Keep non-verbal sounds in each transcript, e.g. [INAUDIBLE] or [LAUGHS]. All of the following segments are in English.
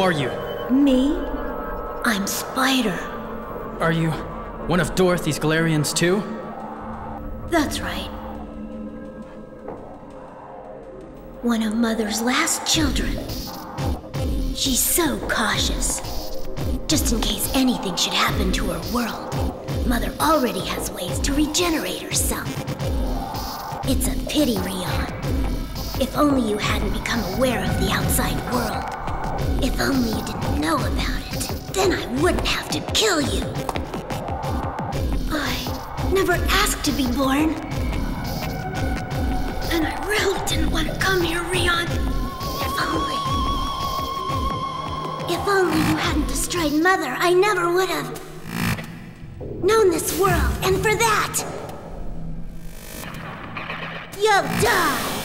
noticed me, Rion. Who are you? Me? I'm Spider. Are you one of Dorothy's Galerians too? That's right. One of Mother's last children. She's so cautious. Just in case anything should happen to her world, Mother already has ways to regenerate herself. It's a pity, Rion. If only you hadn't become aware of the outside world. If only you didn't know about it. Then I wouldn't have to kill you. I never asked to be born. And I really didn't want to come here, Rion. If only. If only you hadn't destroyed Mother, I never would have known this world, and for that, you'll die!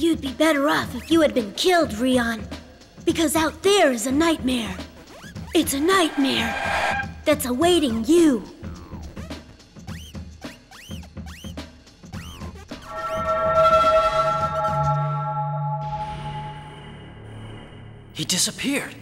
You'd be better off if you had been killed, Rion. Because out there is a nightmare. It's a nightmare that's awaiting you. He disappeared.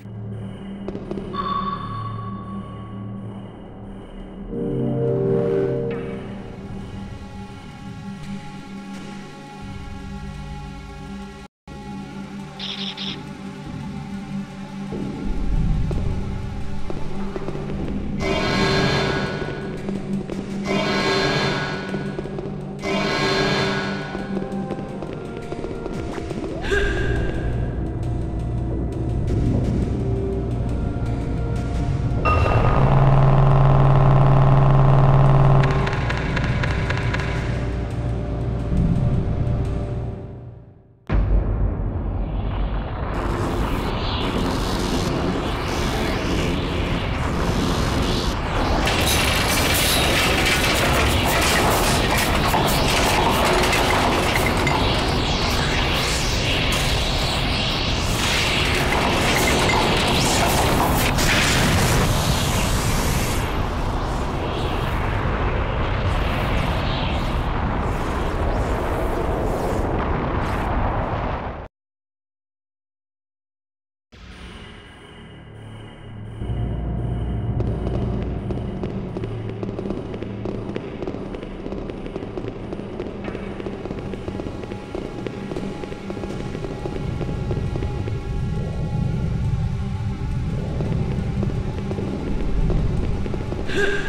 Huh!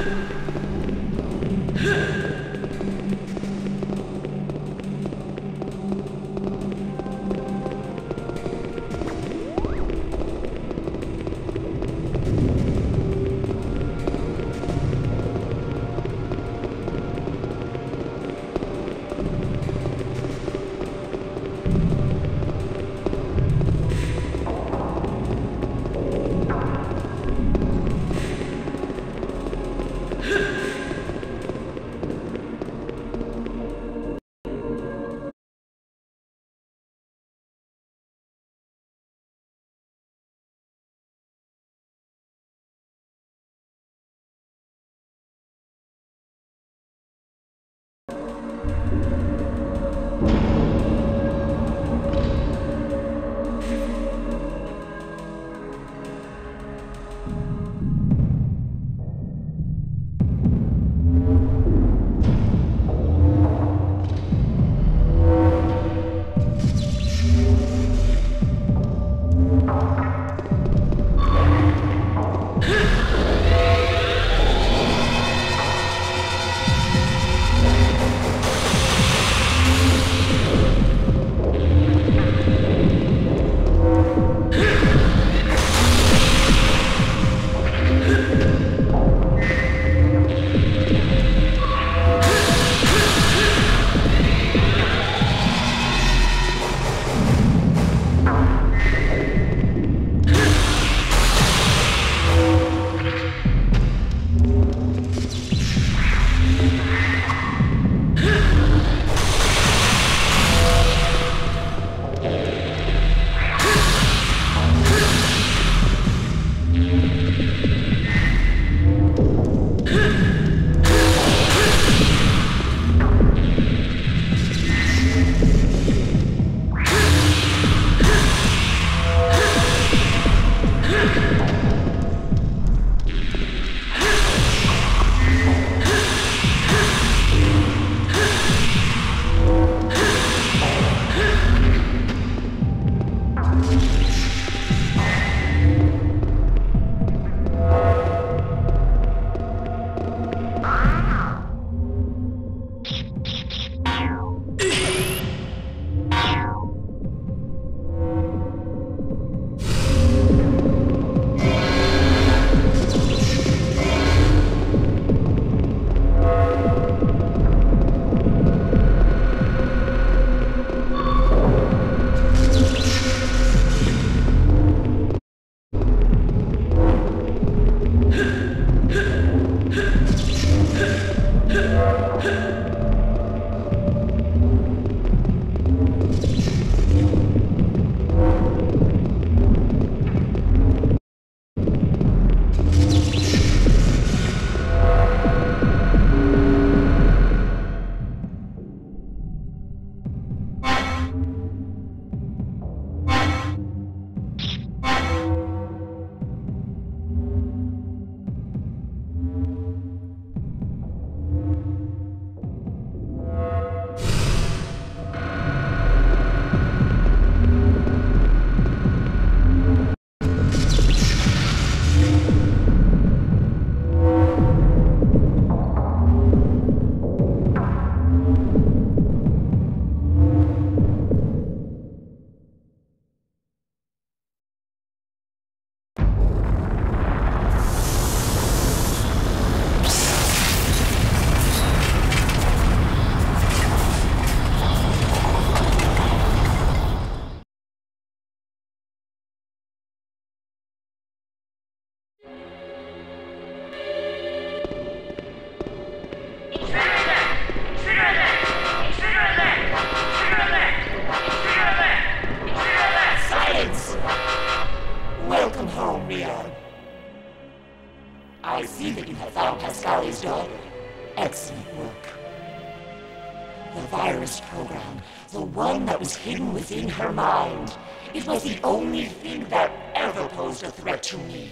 Was the only thing that ever posed a threat to me.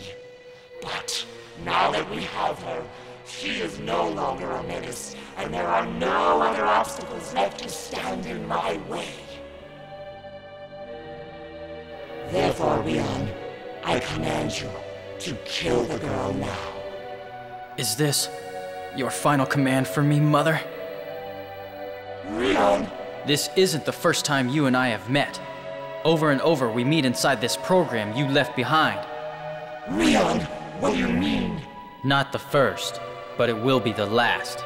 But now that we have her, she is no longer a menace, and there are no other obstacles left to stand in my way. Therefore, Rion, I command you to kill the girl now. Is this your final command for me, Mother? Rion! This isn't the first time you and I have met. Over and over, we meet inside this program you left behind. Rion! What do you mean? Not the first, but it will be the last.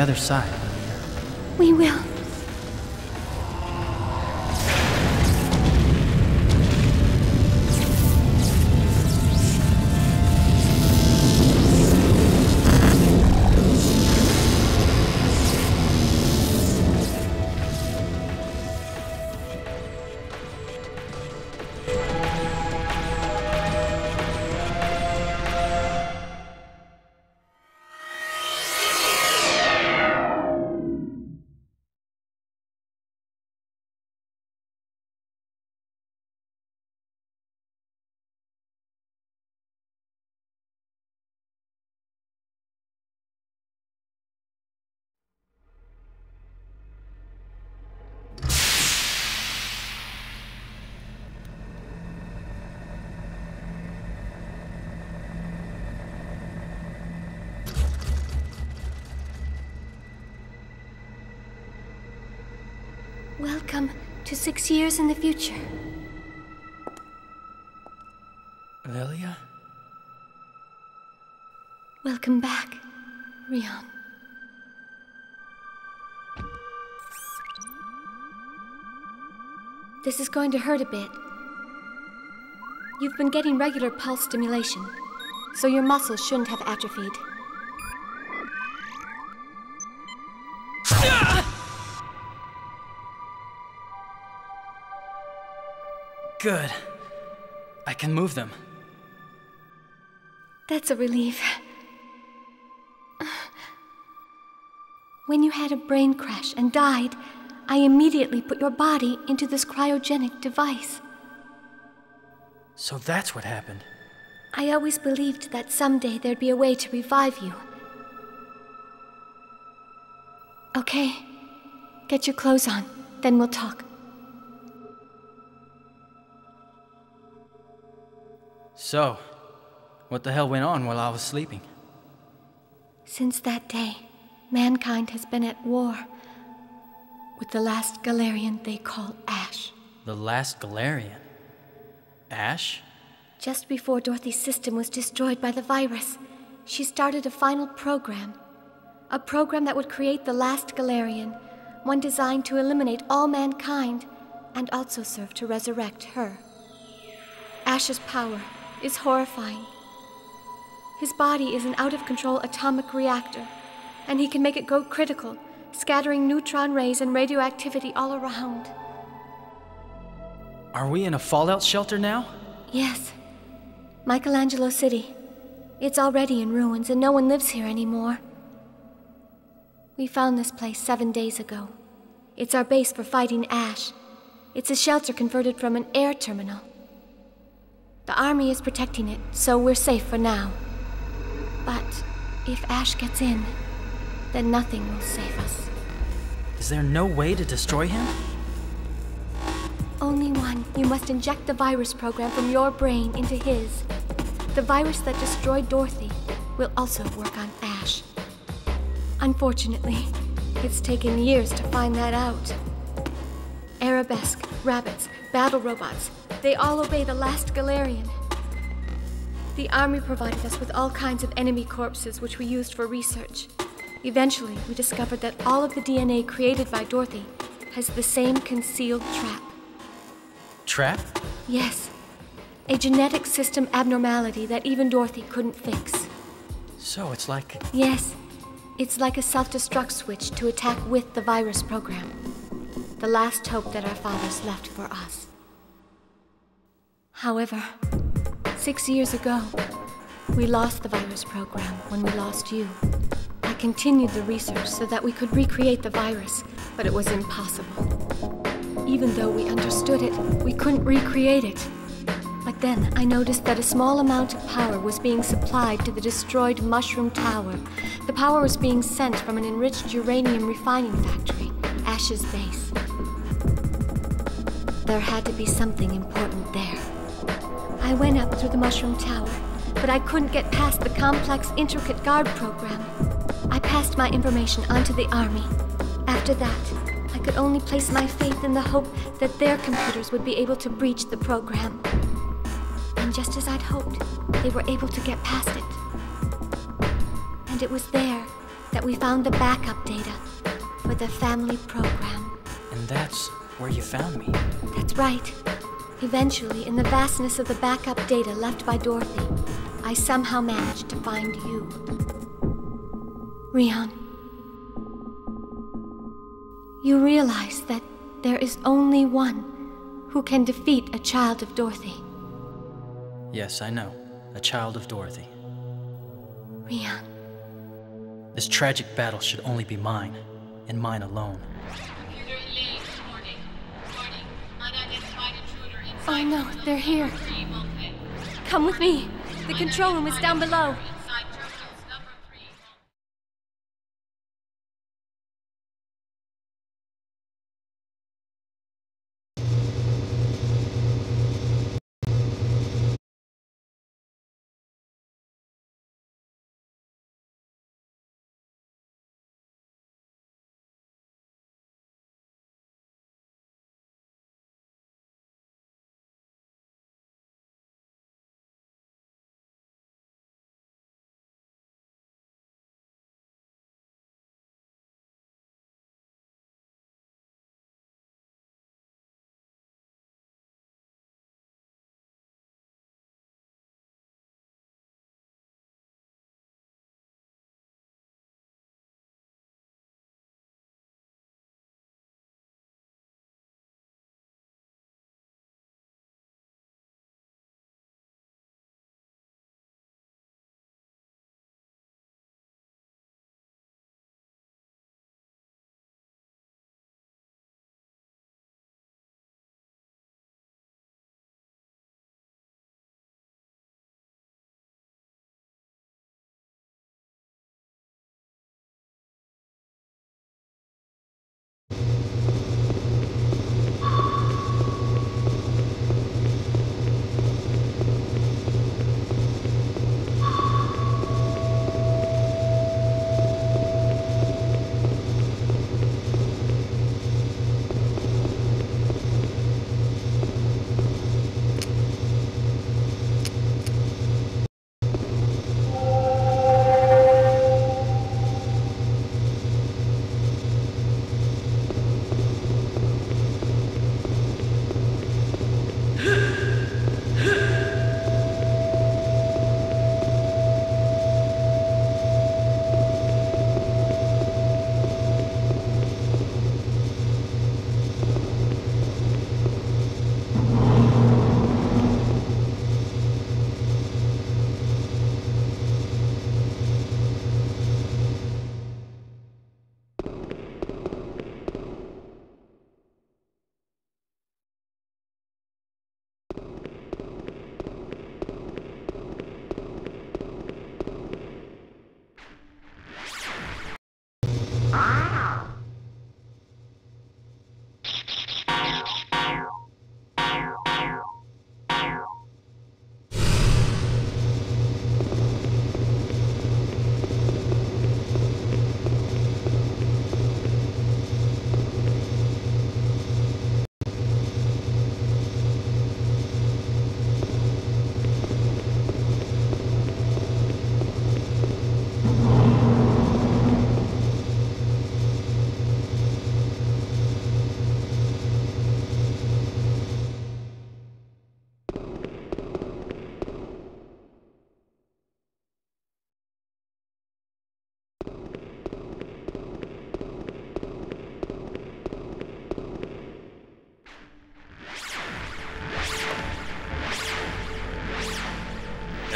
Other side. We will. To six years in the future. Lilia? Welcome back, Rion. This is going to hurt a bit. You've been getting regular pulse stimulation, so your muscles shouldn't have atrophied. Good. I can move them. That's a relief. When you had a brain crash and died, I immediately put your body into this cryogenic device. So that's what happened. I always believed that someday there'd be a way to revive you. Okay, get your clothes on, then we'll talk. So, what the hell went on while I was sleeping? Since that day, mankind has been at war with the last Galerian they call Ash. The last Galerian? Ash? Just before Dorothy's system was destroyed by the virus, she started a final program. A program that would create the last Galerian, one designed to eliminate all mankind and also serve to resurrect her. Ash's power is horrifying. His body is an out of control atomic reactor, and he can make it go critical, scattering neutron rays and radioactivity all around. Are we in a fallout shelter now? Yes. Michelangelo City. It's already in ruins, and no one lives here anymore. We found this place seven days ago. It's our base for fighting Ash. It's a shelter converted from an air terminal. The army is protecting it, so we're safe for now. But if Ash gets in, then nothing will save us. Is there no way to destroy him? Only one. You must inject the virus program from your brain into his. The virus that destroyed Dorothy will also work on Ash. Unfortunately, it's taken years to find that out. Arabesque, rabbits, battle robots, they all obey the last Galerian. The army provided us with all kinds of enemy corpses, which we used for research. Eventually, we discovered that all of the DNA created by Dorothy has the same concealed trap. Trap? Yes, a genetic system abnormality that even Dorothy couldn't fix. So it's like. Yes, it's like a self destruct switch to attack with the virus program. The last hope that our fathers left for us. However, six years ago, we lost the virus program when we lost you. I continued the research so that we could recreate the virus, but it was impossible. Even though we understood it, we couldn't recreate it. But then I noticed that a small amount of power was being supplied to the destroyed Mushroom Tower. The power was being sent from an enriched uranium refining factory, Ash's base. There had to be something important there. I went up through the Mushroom Tower, but I couldn't get past the complex, intricate guard program. I passed my information onto the Army. After that, I could only place my faith in the hope that their computers would be able to breach the program. And just as I'd hoped, they were able to get past it. And it was there that we found the backup data for the family program. And that's where you found me. That's right. Eventually, in the vastness of the backup data left by Dorothy, I somehow managed to find you. Rion. You realize that there is only one who can defeat a child of Dorothy. Yes, I know. A child of Dorothy. Rion. This tragic battle should only be mine, and mine alone. Oh no, they're here. Come with me. The control room is down below.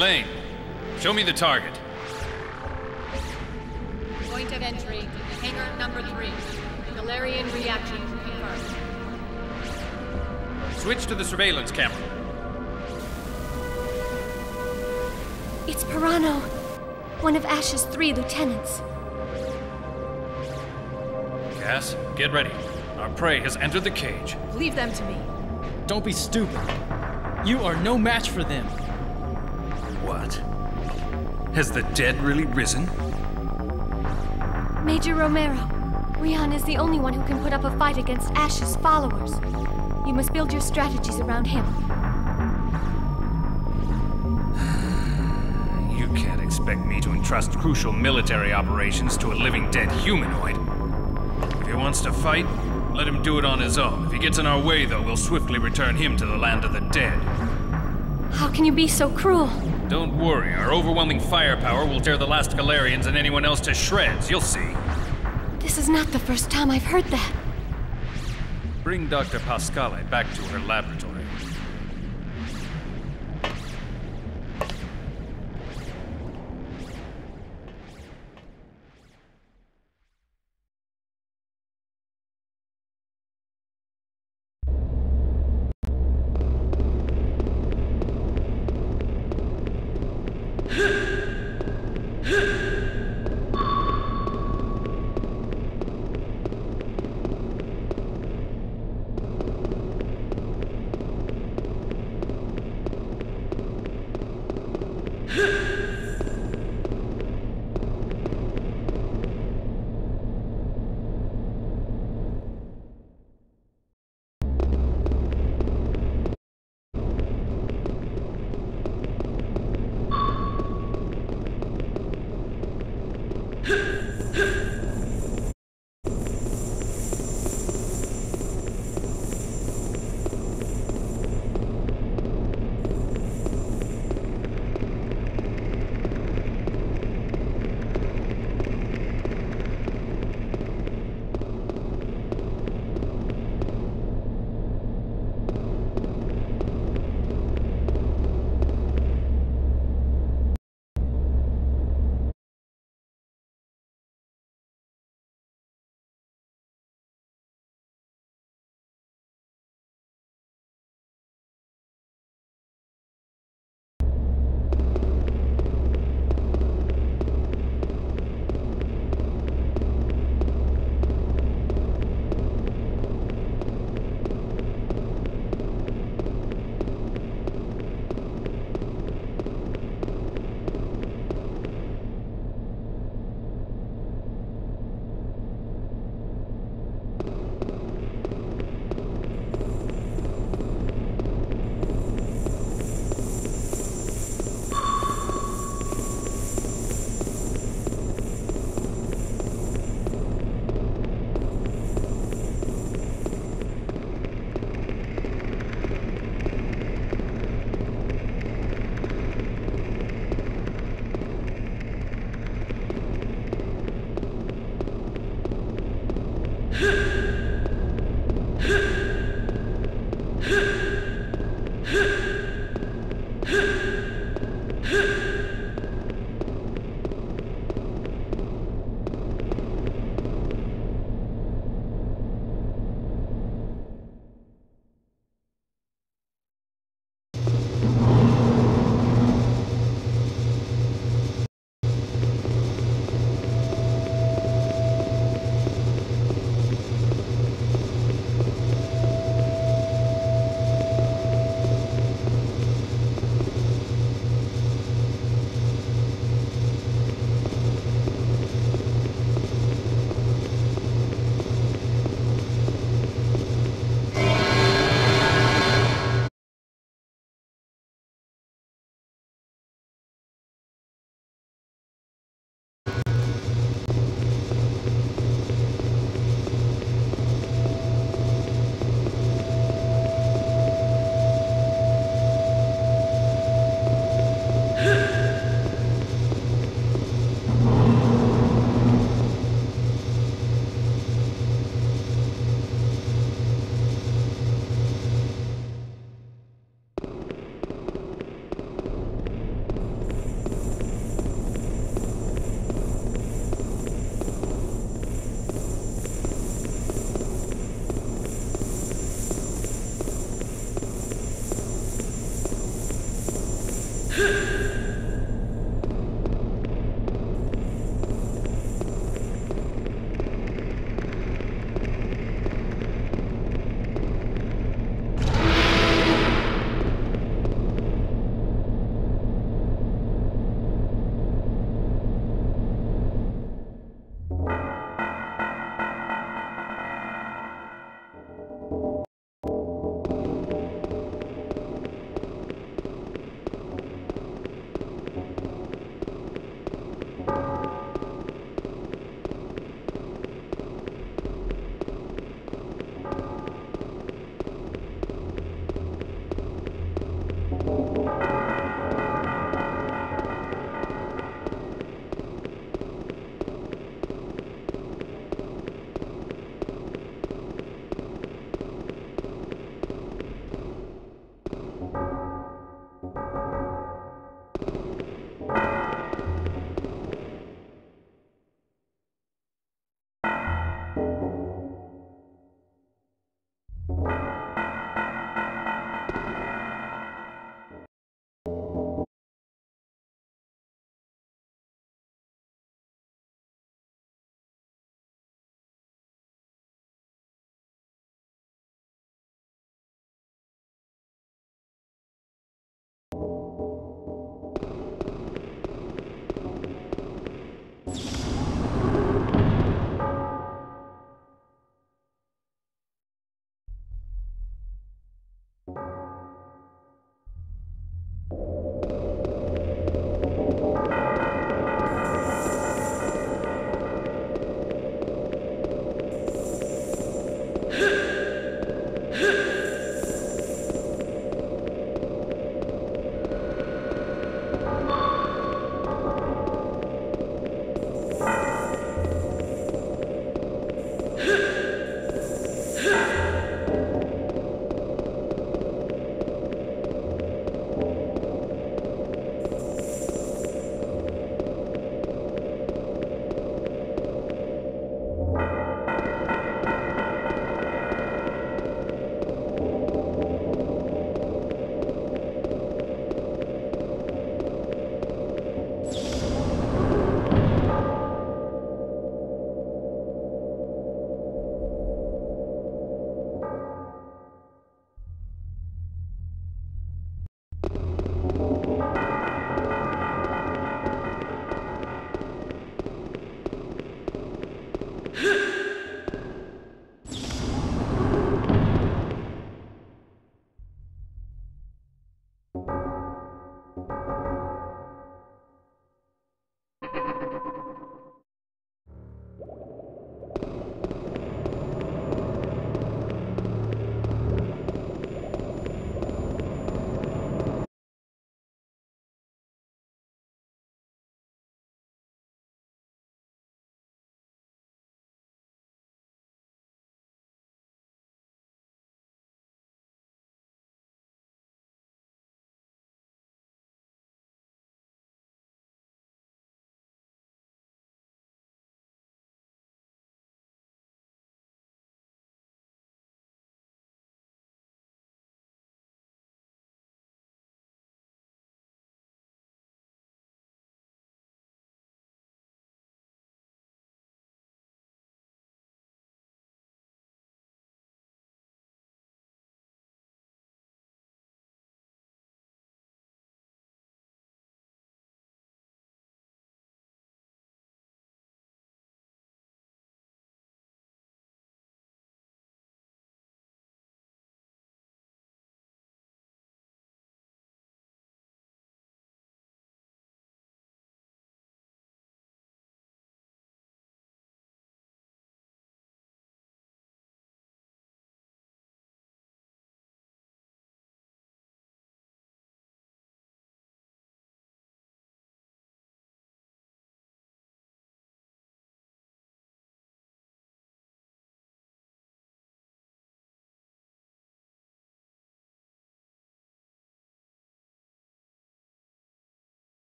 Elaine, show me the target. Point of entry, hangar number three. Galerian reaction confirmed. Switch to the surveillance camera. It's Pirano, one of Ash's three lieutenants. Cass, get ready. Our prey has entered the cage. Leave them to me. Don't be stupid. You are no match for them. Has the dead really risen? Major Romero, Rion is the only one who can put up a fight against Ash's followers. You must build your strategies around him. [SIGHS] You can't expect me to entrust crucial military operations to a living dead humanoid. If he wants to fight, let him do it on his own. If he gets in our way, though, we'll swiftly return him to the land of the dead. How can you be so cruel? Don't worry, our overwhelming firepower will tear the last Galerians and anyone else to shreds. You'll see. This is not the first time I've heard that. Bring Dr. Pascale back to her laboratory.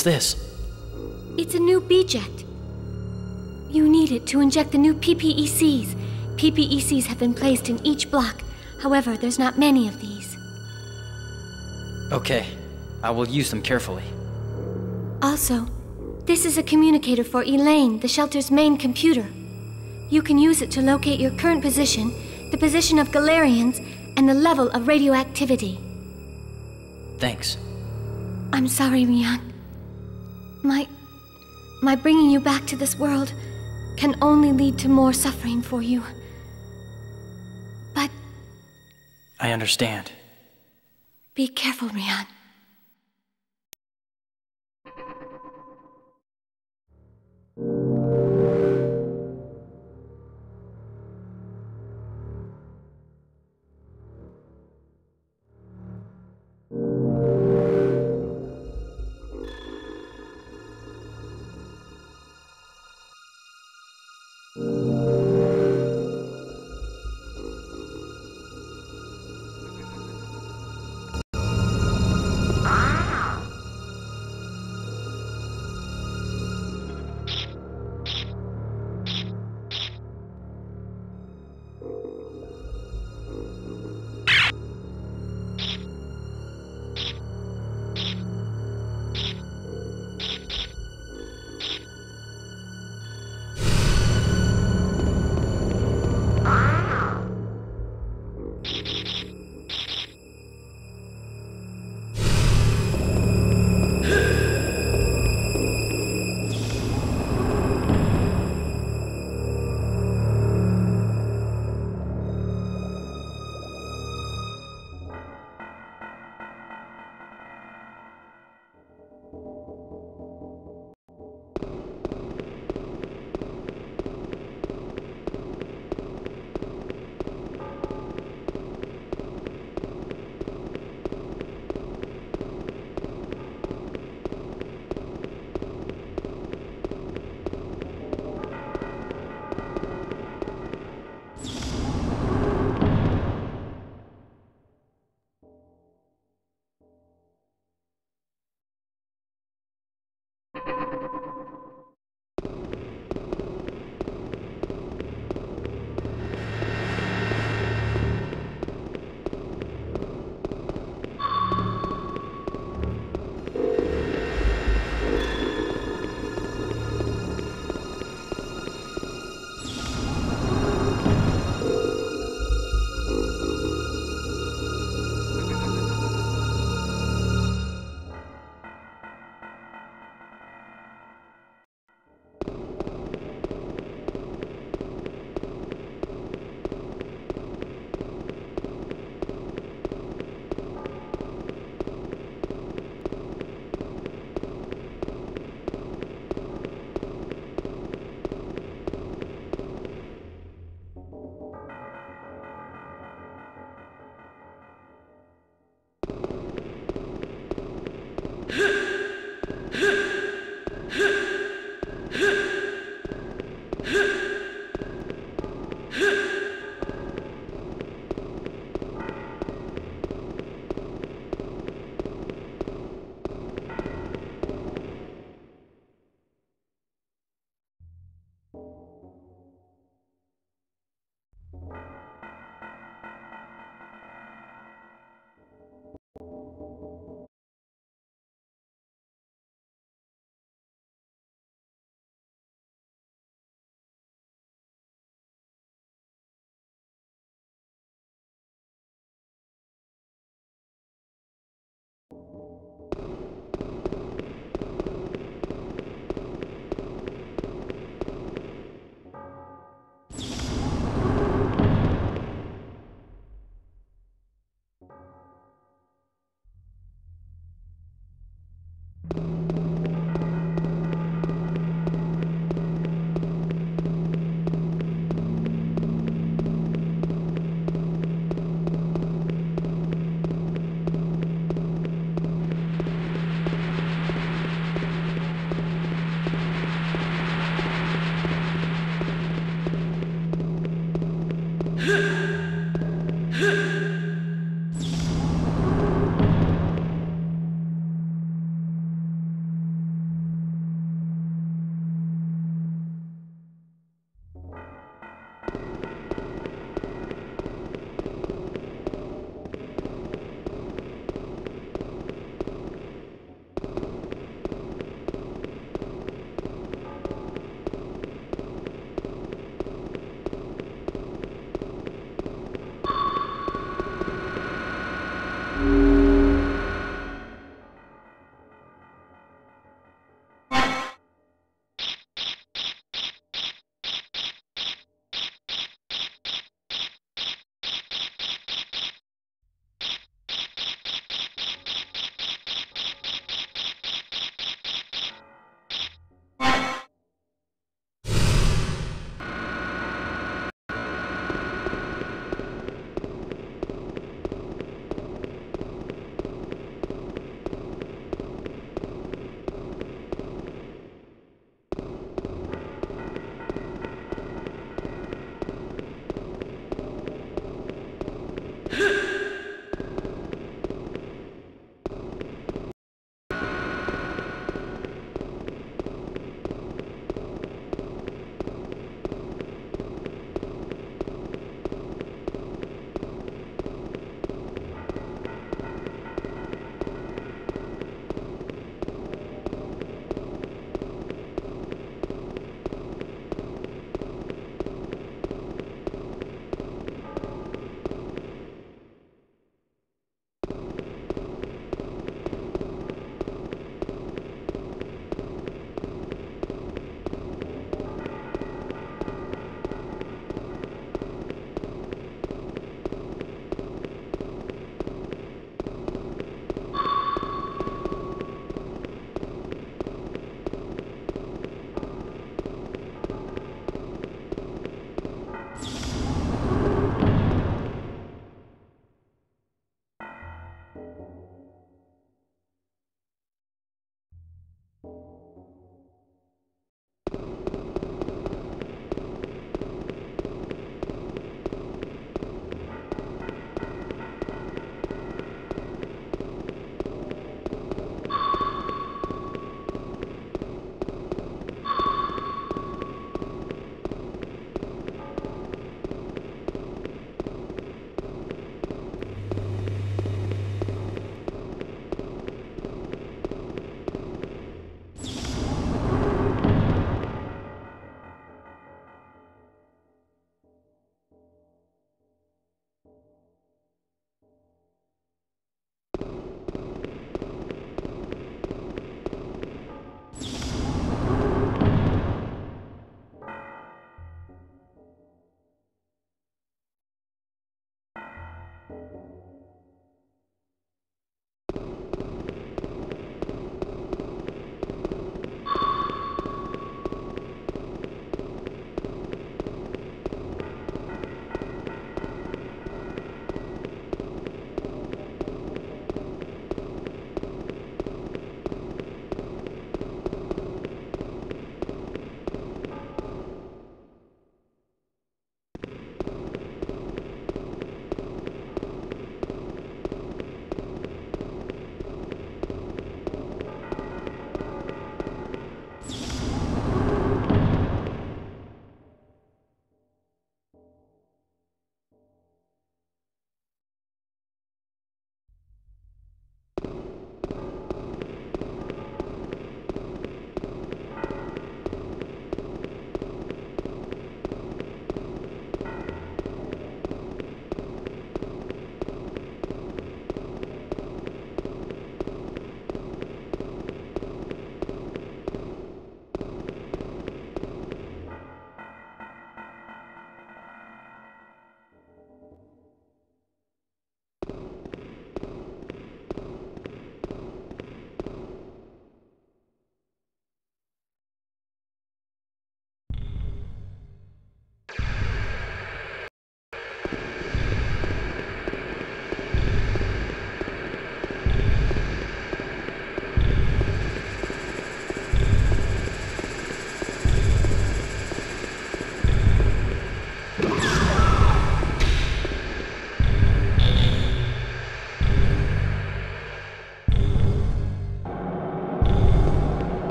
What's this? It's a new B-Jet. You need it to inject the new PPECs. PPECs have been placed in each block. However, there's not many of these. Okay, I will use them carefully. Also, this is a communicator for Elaine, the shelter's main computer. You can use it to locate your current position, the position of Galerians, and the level of radioactivity. Thanks. I'm sorry, Rion. My. My bringing you back to this world can only lead to more suffering for you. But I understand. be careful, Rion.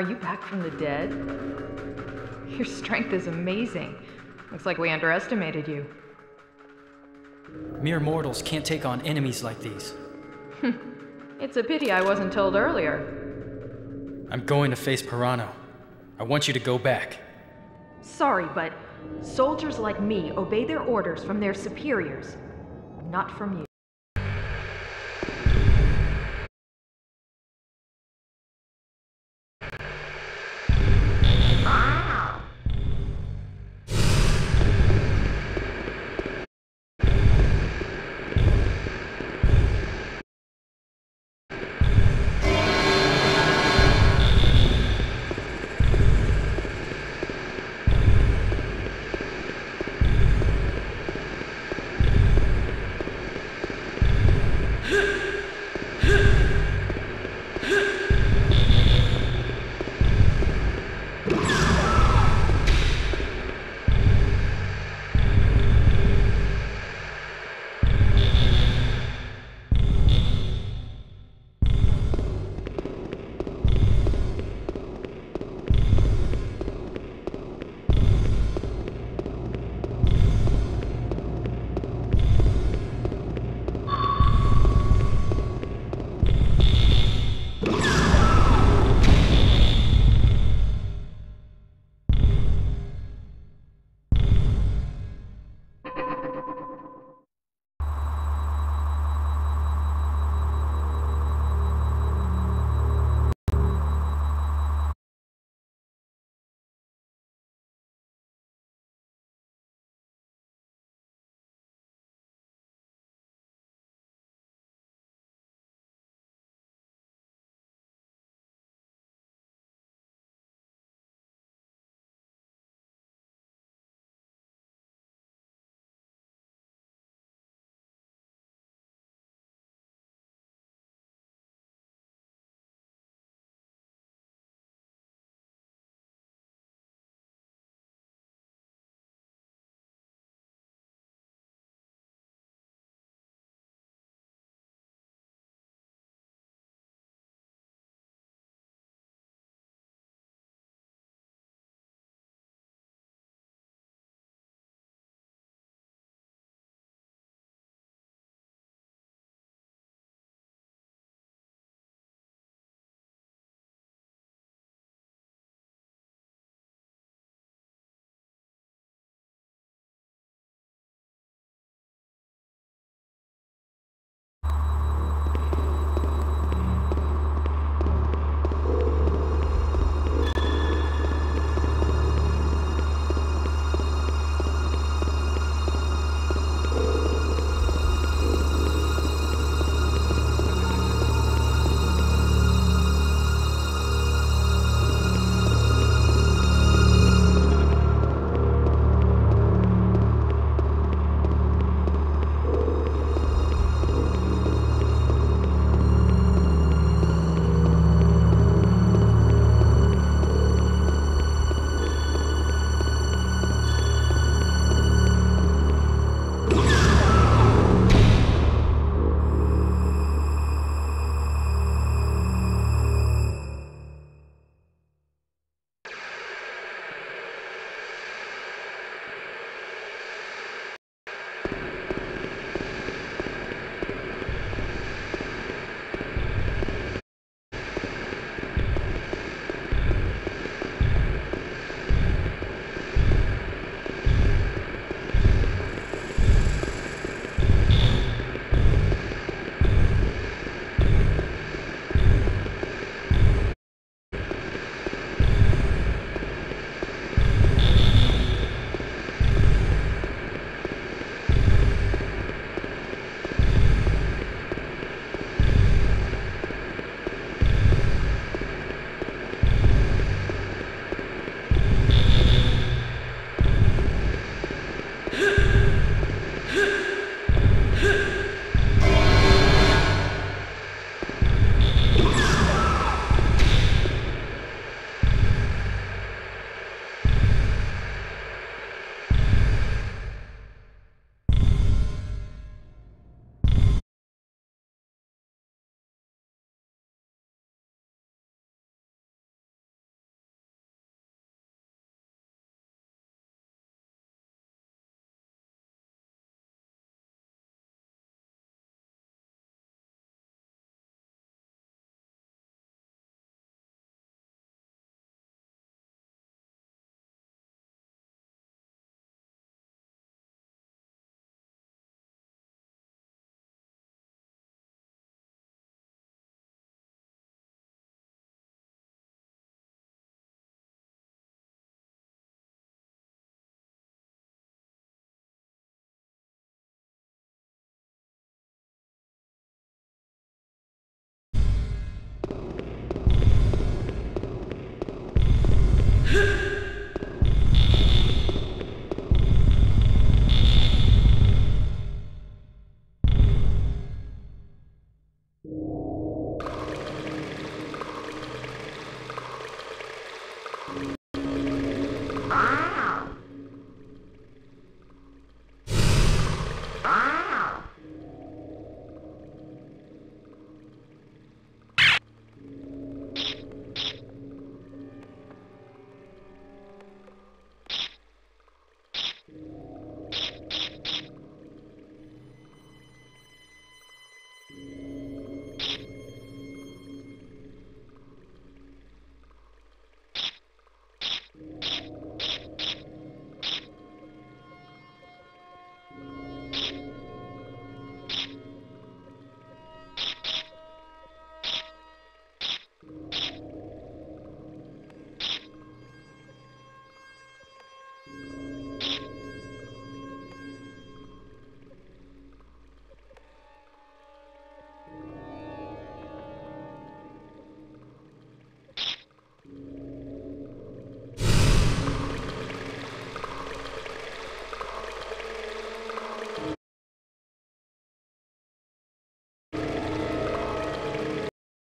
Are you back from the dead? Your strength is amazing. Looks like we underestimated you. Mere mortals can't take on enemies like these. [LAUGHS] It's a pity I wasn't told earlier. I'm going to face Pirano. I want you to go back. Sorry, but soldiers like me obey their orders from their superiors, not from you.